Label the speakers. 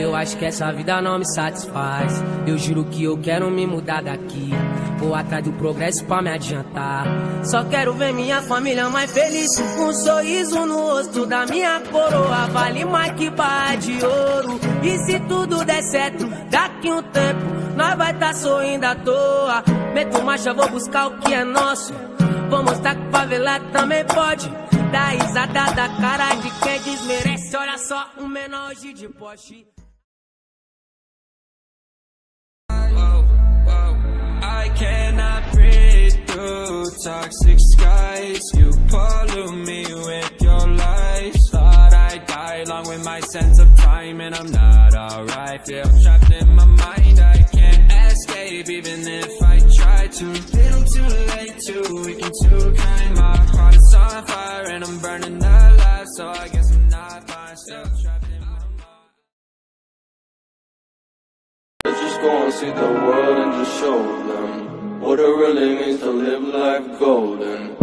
Speaker 1: eu acho que essa vida não me satisfaz. Eu juro que eu quero me mudar daqui. Vou atrás do progresso pra me adiantar. Só quero ver minha família mais feliz. Um sorriso no rosto da minha coroa. Vale mais que barra de ouro. E se tudo der certo, daqui um tempo, nós vai tá sorrindo à toa. Meto marcha, vou buscar o que é nosso. Vou mostrar que o favelado também pode. Dar risada da cara de quem desmerece. Olha só, um menor hoje de poste.
Speaker 2: Toxic skies. You pollute me with your lies. Thought I'd die along with my sense of time, and I'm not alright. Feel trapped in my mind. I can't escape, even if I try to. Little too late, too weak and too kind. My heart is on fire, and I'm burning alive. So I guess I'm not fine. Still trapped in my mind.
Speaker 3: Just go and see the world and just show them what it really means to live life golden.